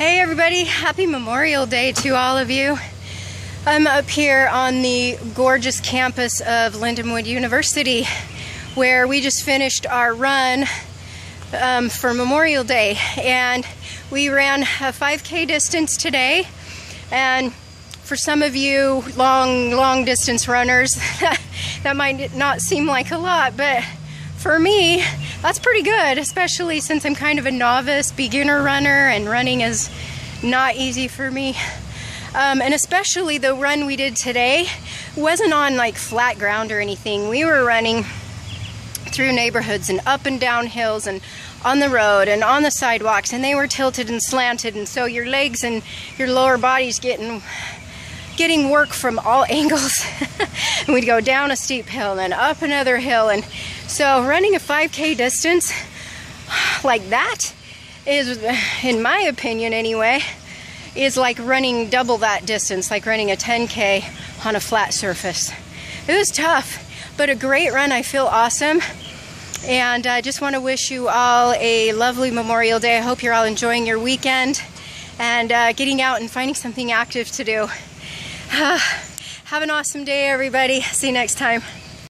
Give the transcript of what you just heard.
Hey everybody, happy Memorial Day to all of you. I'm up here on the gorgeous campus of Lindenwood University where we just finished our run um, for Memorial Day. And we ran a 5k distance today. And for some of you long long distance runners that might not seem like a lot but for me, that's pretty good, especially since I'm kind of a novice beginner runner and running is not easy for me. Um, and especially the run we did today wasn't on like flat ground or anything. We were running through neighborhoods and up and down hills and on the road and on the sidewalks and they were tilted and slanted and so your legs and your lower body's getting getting work from all angles. and we'd go down a steep hill and then up another hill. And so running a 5K distance like that is, in my opinion anyway, is like running double that distance, like running a 10K on a flat surface. It was tough, but a great run. I feel awesome. And I just want to wish you all a lovely Memorial Day. I hope you're all enjoying your weekend and uh, getting out and finding something active to do. Have an awesome day, everybody. See you next time.